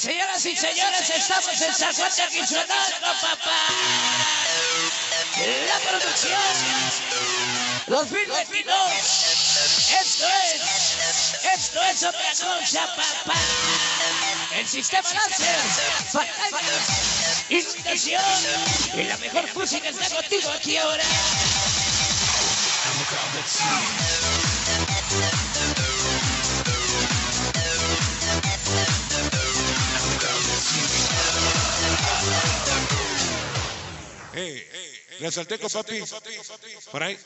Señoras y señores, estamos en Zaguate, Quixotango, papá. La producción 2022. Esto es, esto es otra cosa, papá. El sistema láser, batallas, inundación y la mejor música está contigo aquí ahora. Resalteco, papi. Por ahí.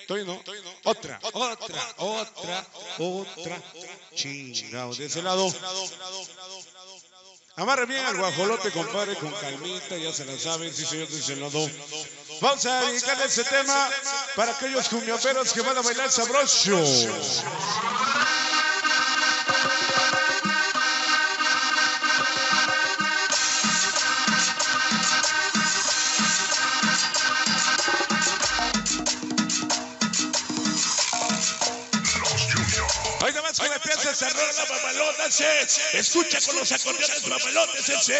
Estoy no. Otra, otra, otra, otra. Chingado. De ese lado. Amarre bien al guajolote, compadre, con calmita, ya se la saben, sí señor, dice el lado. Vamos a dedicarle ese tema para aquellos cumbioperos que van a bailar sabroso. se cerró la mamalona, se escucha con los acordeones mamalotes, se.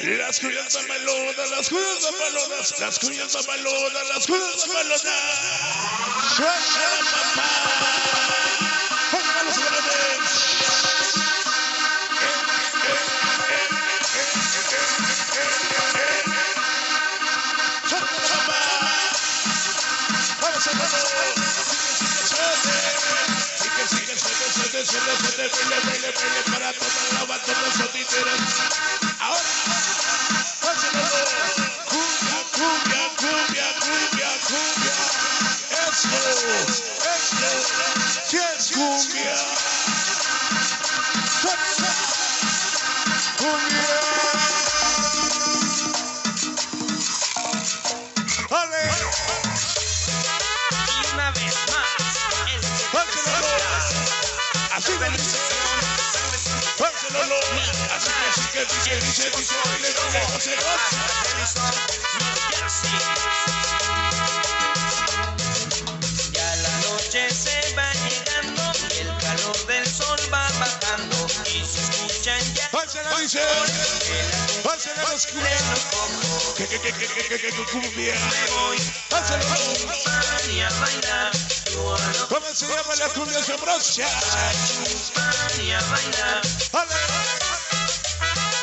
Las cuyas mamalonas, las cuyas mamalonas, las cuyas mamalonas, las cuyas mamalonas. Shut, shut, papá. Vamos a. para tomar la bata. Ahora. Cumbia, cumbia, cumbia, cumbia, cumbia. Esto, esto, es cumbia. Cumbia. Y una vez más, el Así me dice. Así que, dice, dice, González. Ya la noche se va llegando y el calor del sol va bajando y se escuchan ya ¡Pásenlo, dice! ¡Pásenlo los culeros! ¡Que, que, que, que, que, que, cumbia! voy ¡Pásenlo! a bailar, se llama la cumbia ¡Ale!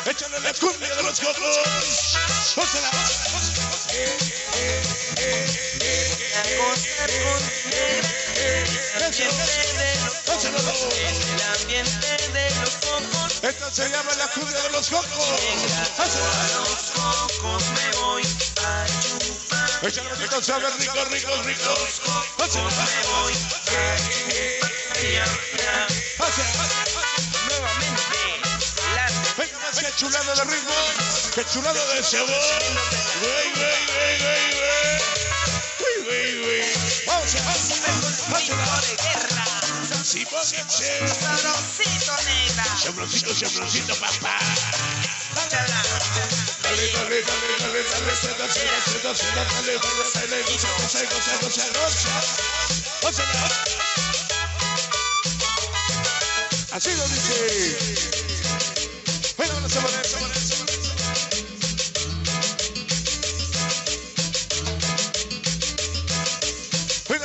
Échale la cumbia de los gordos. ¡Pósela! Esta se llama la cumbia de los cocos. Hace los cocos me voy. Échale bonito, se ve rico, rico, rico. Hace, Nuevamente, Venga chulada de ritmo, que chulada de sabor. Güey, güey, güey, güey, güey. Güey. Vamos, vamos, vamos. Sí, pónganse. Sabrosito, nena. Sabrosito, sabrosito, papá. Así lo dice.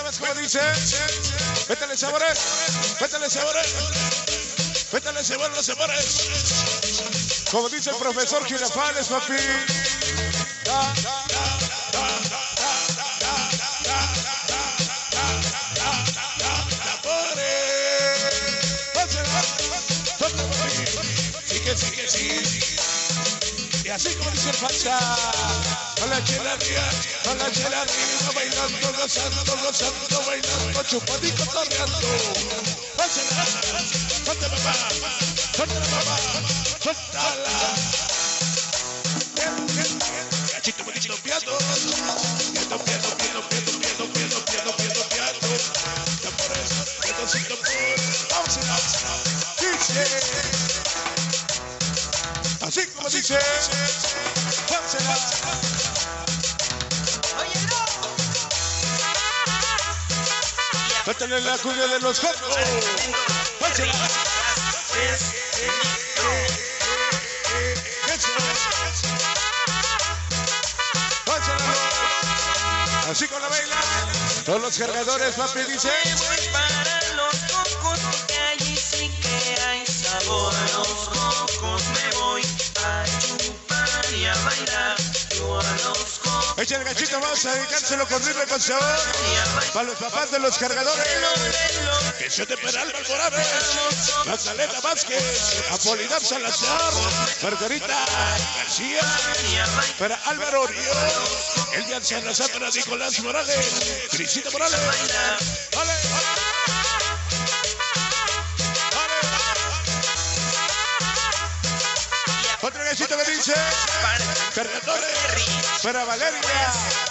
Más como dice. Sabores, métale sabores. Métale sabores, los sabores. Como dice el profesor Girafales, papi. Y así como dice el con la chelaría, con la chelaría, bailando, gozando, gozando, bailando, chupando y. Pásala, suelta papá, suelta papá. Así como dice. Métele la cuña de los cocos. Así con la baila. Todos los cargadores, papi, dice. Me voy para los cocos, que allí sí que hay sabor. A los cocos me voy a chupar y a bailar. Yo a los cocos Echa el gachito, vamos a dedicárselo con ritmo y con sabor. Para los papás de los cargadores. Lelo, Que se te Peralta Morales. Magdalena Vázquez. Apolinar Salazar. Margarita García. Para Álvaro Orión. El de Anciana para Nicolás Morales. Crisita Morales. Vale. Otro gachito que dice. Para Valeria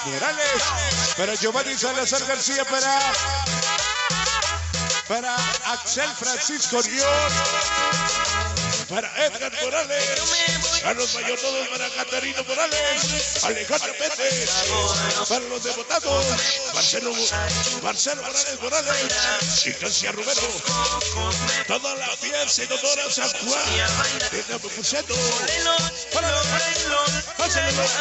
Morales. Para Giovanni Salazar García. Para. Para Axel Francisco Orión. Para Edgar Morales. Carlos Mayordomo para Catarino Morales. Alejandro Pérez. Para los devotados. Marcelo, Marcelo Morales Morales. Ignacia Romero. Toda la audiencia y doctora San Juan. Venga, Pupuseto. Para. Pásale, todos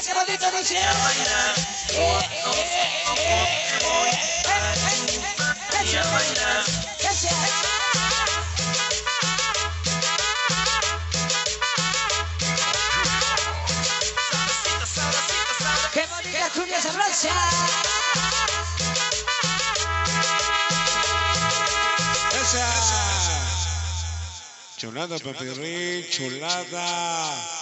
Vamos a bailar, qué bonita. Chulada, papi Rick, chulada.